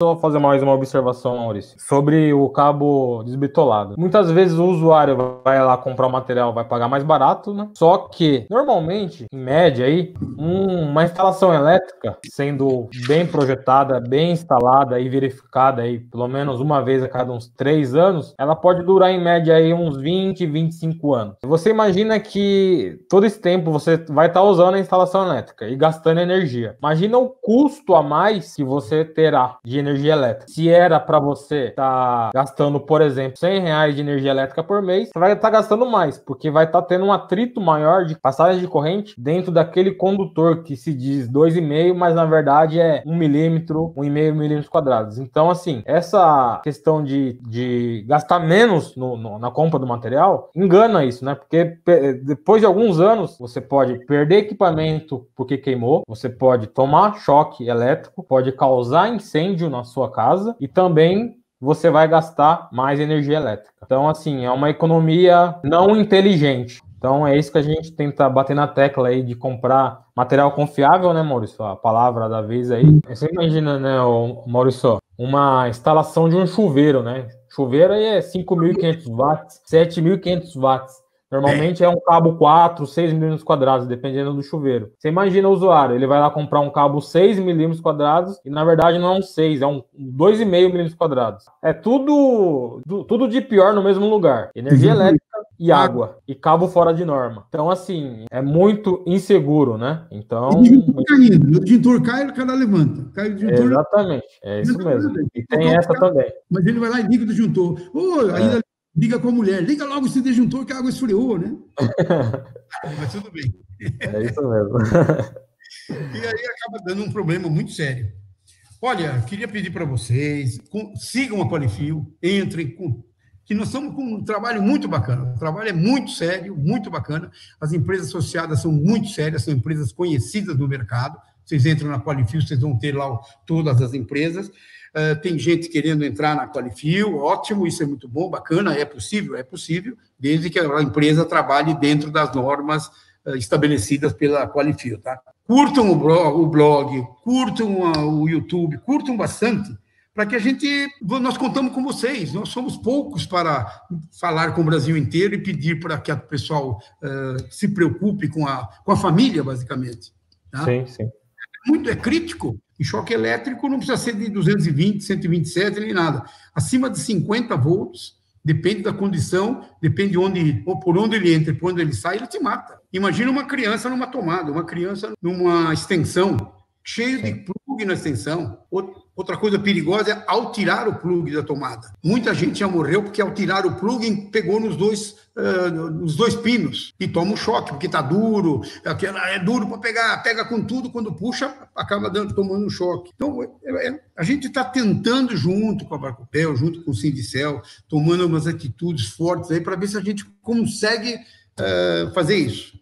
só fazer mais uma observação, Maurício, sobre o cabo desbitolado. Muitas vezes o usuário vai lá comprar o material, vai pagar mais barato, né? Só que, normalmente, em média aí, um, uma instalação elétrica sendo bem projetada, bem instalada e verificada aí, pelo menos uma vez a cada uns três anos, ela pode durar em média aí uns 20, 25 anos. Você imagina que todo esse tempo você vai estar tá usando a instalação elétrica e gastando energia. Imagina o custo a mais que você terá de energia energia elétrica. Se era para você estar tá gastando, por exemplo, 100 reais de energia elétrica por mês, você vai estar tá gastando mais, porque vai estar tá tendo um atrito maior de passagem de corrente dentro daquele condutor que se diz 2,5, mas na verdade é 1 milímetro, 1,5 milímetros quadrados. Então, assim, essa questão de, de gastar menos no, no, na compra do material engana isso, né? Porque depois de alguns anos você pode perder equipamento porque queimou, você pode tomar choque elétrico, pode causar incêndio na sua casa e também você vai gastar mais energia elétrica. Então, assim, é uma economia não inteligente. Então, é isso que a gente tenta bater na tecla aí de comprar material confiável, né, Maurício? A palavra da vez aí. Você imagina, né, Maurício, uma instalação de um chuveiro, né? Chuveiro aí é 5.500 watts, 7.500 watts. Normalmente é. é um cabo 4, 6 milímetros quadrados, dependendo do chuveiro. Você imagina o usuário, ele vai lá comprar um cabo 6 milímetros quadrados e na verdade não é um 6, é um 2,5 milímetros quadrados. É tudo, tudo de pior no mesmo lugar. Energia uhum. elétrica e água e cabo fora de norma. Então, assim, é muito inseguro, né? Então. E disjuntor caindo. O disjuntor cai, o cara levanta. Cai o disjuntor. Exatamente, é isso mesmo. E tem essa também. Mas ele vai lá e liga o disjuntor. Oh, ainda é liga com a mulher, liga logo esse disjuntor que a água esfriou, né? Mas tudo bem. É isso mesmo. e aí acaba dando um problema muito sério. Olha, queria pedir para vocês, sigam a Qualifio, entrem com que nós estamos com um trabalho muito bacana. O trabalho é muito sério, muito bacana. As empresas associadas são muito sérias, são empresas conhecidas no mercado. Vocês entram na Qualifio, vocês vão ter lá todas as empresas. Uh, tem gente querendo entrar na Qualifio, ótimo, isso é muito bom, bacana, é possível, é possível, desde que a empresa trabalhe dentro das normas uh, estabelecidas pela Qualifio, tá? Curtam o blog, o blog curtam a, o YouTube, curtam bastante, para que a gente, nós contamos com vocês, nós somos poucos para falar com o Brasil inteiro e pedir para que o pessoal uh, se preocupe com a, com a família, basicamente. Tá? Sim, sim muito é crítico. E choque elétrico não precisa ser de 220, 127 nem nada. Acima de 50 volts, depende da condição, depende de onde, ou por onde ele entra, por onde ele sai, ele te mata. Imagina uma criança numa tomada, uma criança numa extensão, cheio de plug na extensão. Outra coisa perigosa é ao tirar o plug da tomada. Muita gente já morreu porque ao tirar o plug pegou nos dois, uh, nos dois pinos e toma um choque, porque está duro, aquela é duro para pegar, pega com tudo, quando puxa, acaba dando, tomando um choque. Então, é, é, a gente está tentando, junto com a Barcopel, junto com o Sindicel, tomando umas atitudes fortes aí para ver se a gente consegue uh, fazer isso.